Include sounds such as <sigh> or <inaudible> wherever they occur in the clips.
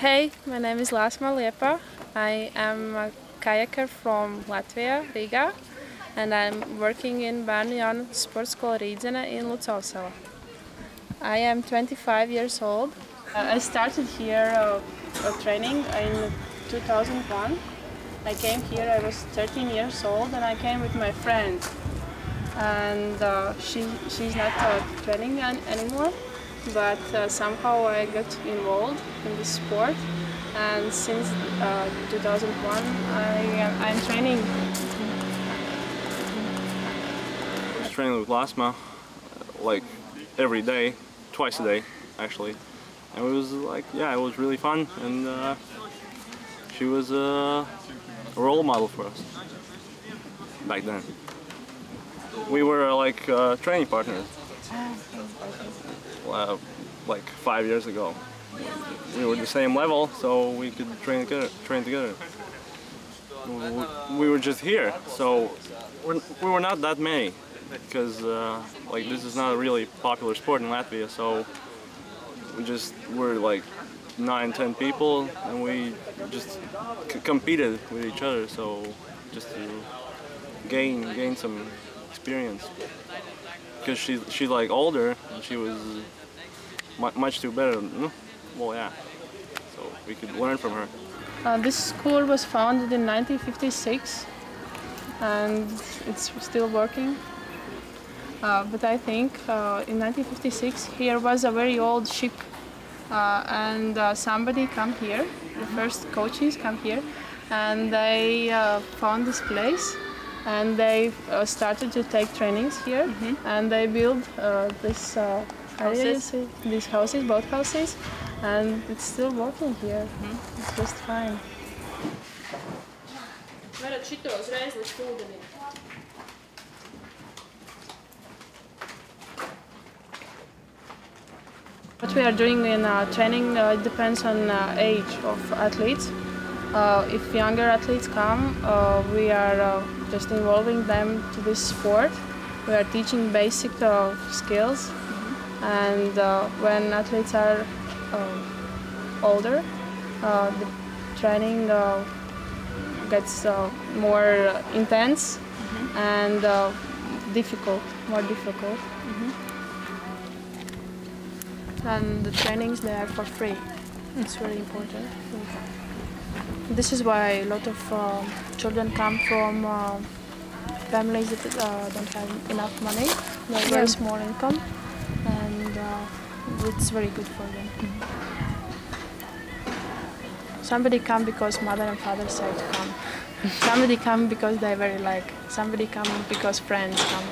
Hey, my name is Lāsma Liepa. I am a kayaker from Latvia, Riga, and I'm working in Bērnu Sports School Rīdzene in Lucavsala. I am 25 years old. Uh, I started here uh, training in 2001. I came here, I was 13 years old, and I came with my friend. And uh, she, she's not uh, training an anymore but uh, somehow I got involved in this sport and since uh, 2001 I, I'm training. I was training with Lāsma like every day, twice a day actually. And it was like, yeah, it was really fun and uh, she was a role model for us back then. We were like uh, training partners uh, like five years ago. We were the same level, so we could train together. Train together. We were just here, so we're, were not that many because uh, like this is not a really popular sport in Latvia. So we just were like nine, ten people, and we just competed with each other. So just to gain gain some experience because she's she's like older and she was much too better. Well, yeah. So we could learn from her. Uh, this school was founded in 1956 and it's still working. Uh, but I think uh, in 1956 here was a very old ship uh, and uh, somebody come here, the first coaches come here and they uh, found this place and they started to take trainings here mm -hmm. and they built this houses. These houses, both houses, and it's still working here. Mm -hmm. It's just fine. What we are doing in uh, training uh, depends on uh, age of athletes. Uh, if younger athletes come, uh, we are uh, just involving them to this sport. We are teaching basic skills and uh, when athletes are uh, older, uh, the training gets more intense mm -hmm. and difficult, more difficult. Mm -hmm. And the trainings they are for free. It's really important. This is why a lot of uh, children come from uh, families that uh, don't have enough money, they have very small income and it's very good for them. Mm -hmm. Somebody come because mother and father said to come. somebody come because they very like. Somebody come because friends come.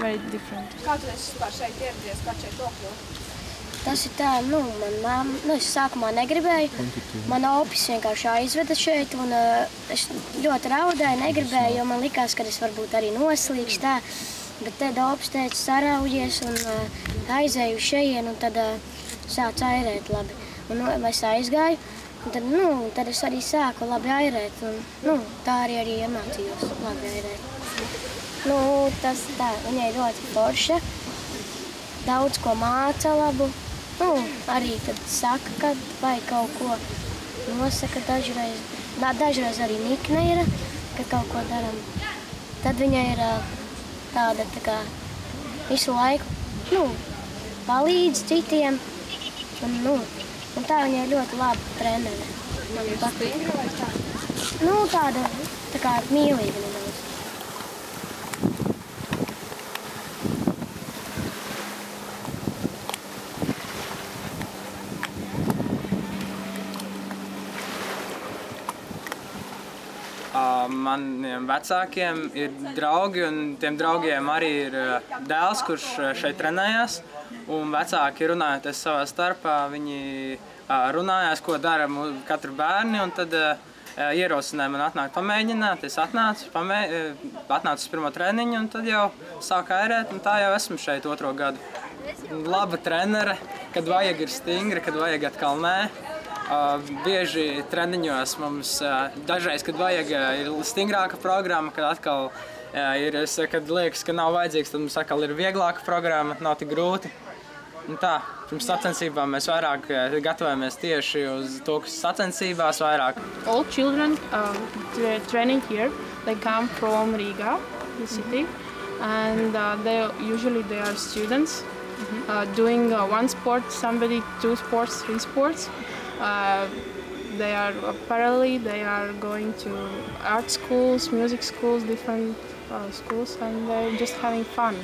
Very different. Kā tu esi vispār šeit Tas ir tā, nu, man māma, nu, es sākumā negribēju. Man opis vienkārši aizveda šeit, un uh, es ļoti raudēju, negribēju, jo man likās, ka es varbūt arī noslīgšu tā. Bet tad opis teica, saraujies un uh, aizēju šeit, un tad uh, sācu airēt labi. Un nu, es aizgāju, un tad, nu, tad es arī sāku labi airēt. Un, nu, tā arī, arī iemācījos labi airēt. Nu, tas tā, viņai ļoti forša, daudz ko māca labu. Nu, arī tad saka, kad vai kaut ko nosaka dažreiz. Dažreiz arī nikne ir, ka kaut ko daram. Tad viņai ir tāda tā kā visu laiku nu, palīdz citiem. Un, nu, un tā viņa ir ļoti laba trenere. Man patīk. Nu, tāda tā kā mīlīga. Maniem vecākiem ir draugi, un tiem draugiem arī ir dēls, kurš šeit trenējās. Un vecāki runājoties savā starpā, viņi runājās, ko dara katru bērni, un tad ierosināja man atnākt pamēģināt. Es atnācu, pamē, atnācu uz pirmo treniņu, un tad jau sāku airēt, un tā jau esmu šeit otro gadu. Laba trenere, kad vajag ir stingra, kad vajag atkal nē. Bieži treniņos mums dažreiz, kad vajag, ir stingrāka programma, kad atkal ir, kad liekas, ka nav vajadzīgs, tad mums atkal ir vieglāka programma, nav tik grūti. Nu tā, pirms sacensībām mēs vairāk gatavojamies tieši uz to, kas sacensībās vairāk. All children uh, tra training here, they come from Riga, the city, and uh, they usually they are students uh, doing uh, one sport, somebody two sports, three sports. Uh, they are parallelly they are going to art schools, music schools, different uh, schools, and they're just having fun.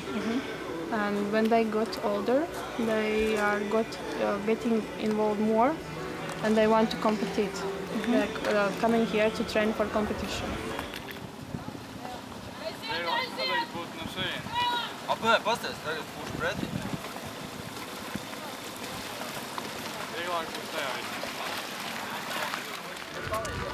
And when they got older, they are got uh, getting involved more, and they want to compete. They're uh, coming here to train for competition. Apmēram pasties, tagad būšu pretī.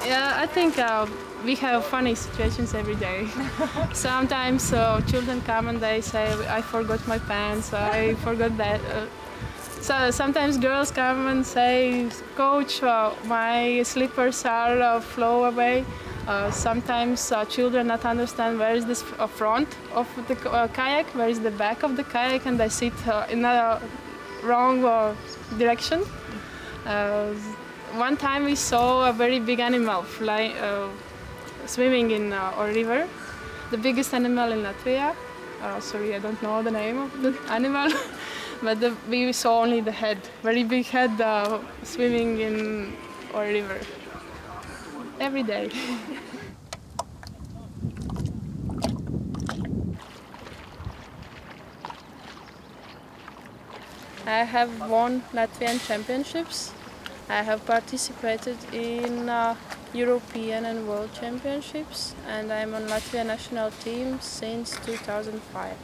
Yeah, I think uh, we have funny situations every day. <laughs> Sometimes uh, children come and they say, "I forgot my pants. I forgot that." Uh, so sometimes girls come and say, "Coach, uh, my slippers are uh, flow away." Uh, sometimes uh, children not understand where is the uh, front of the uh, kayak, where is the back of the kayak, and they sit uh, in a wrong uh, direction. Uh, one time we saw a very big animal fly, uh, swimming in uh, a river, the biggest animal in Latvia. Uh, sorry, I don't know the name of the <laughs> animal, <laughs> but the, we saw only the head, very big head uh, swimming in a river. Every day. <laughs> I have won Latvian championships. I have participated in uh, European and World Championships, and I'm on Latvia national team since 2005.